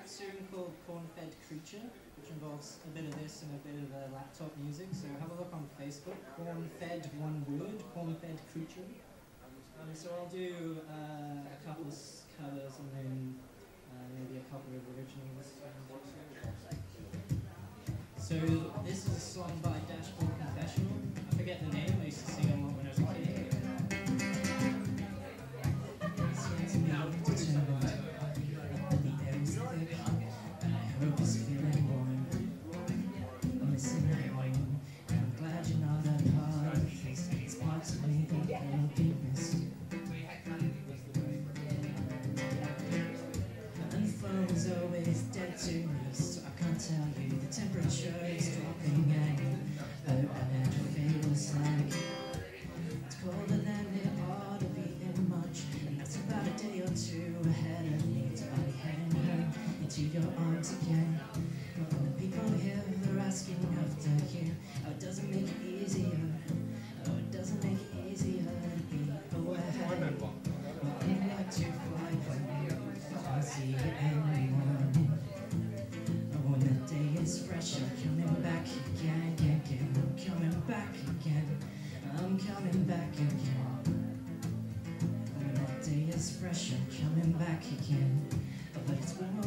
track soon called Corn-Fed Creature, which involves a bit of this and a bit of the laptop music, so have a look on Facebook. Corn-Fed, one word, Corn-Fed Creature. Um, so I'll do uh, a couple of covers and then uh, maybe a couple of originals. So this is a song by Dashboard Confessional. back again. But it's when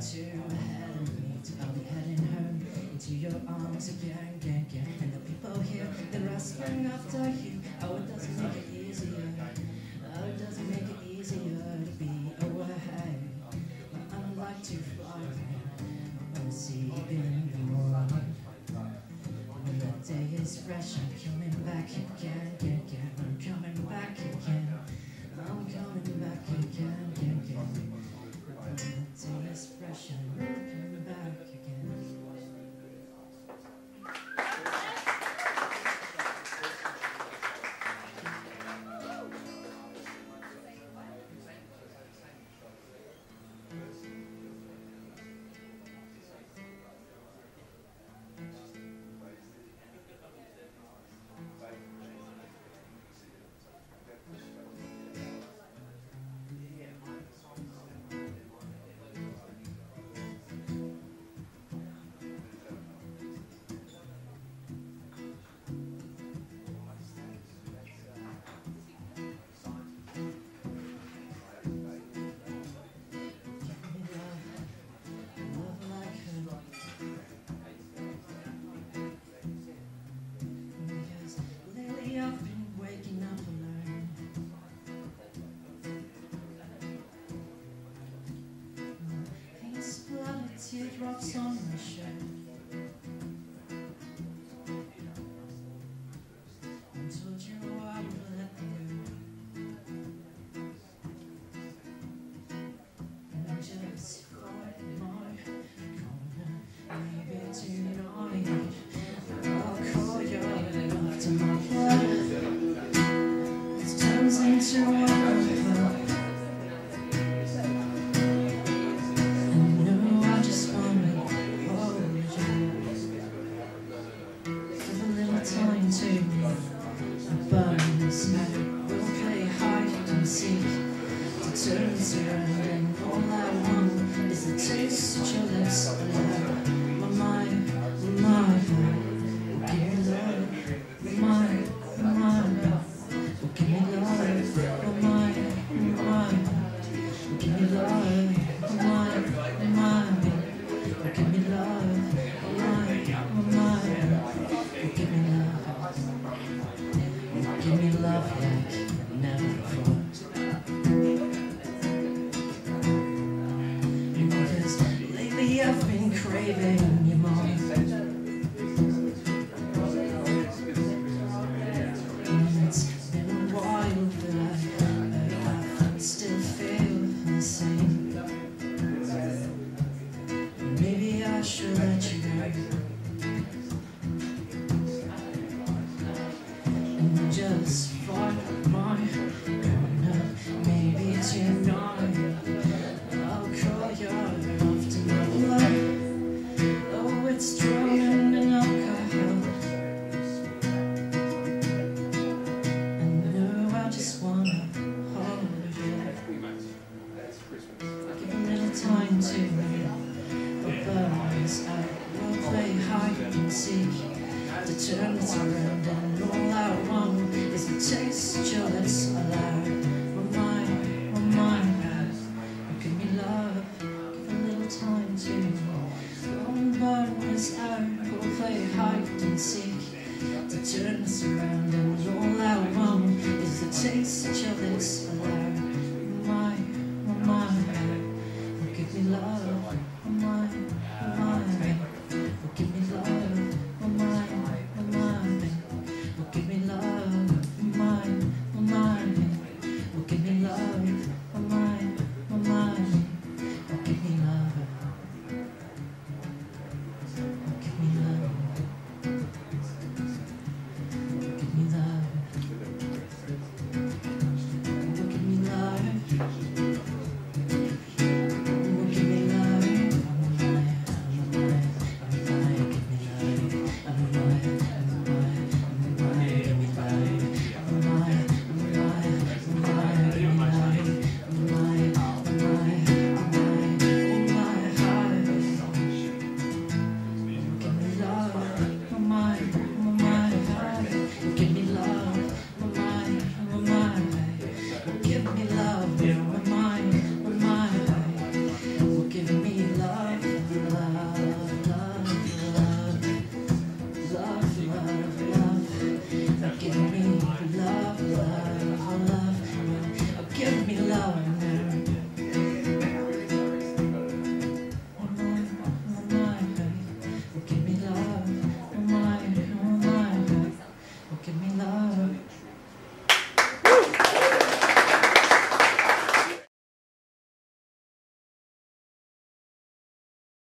to hell to I'll be heading home into your arms again, again, again. And the people here, they're asking after you. teardrops on my shirt. Been to me. The burns out. We'll play hide and seek. To turn this around and all I want is taste your lips alive. Oh my, oh my, give me love. Give a little time to burn is out. We'll play hide and seek. To turn this around and all I want is to taste your lips alive.